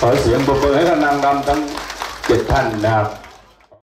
ở diện bộ phơi là năng năm tăng dịch thành là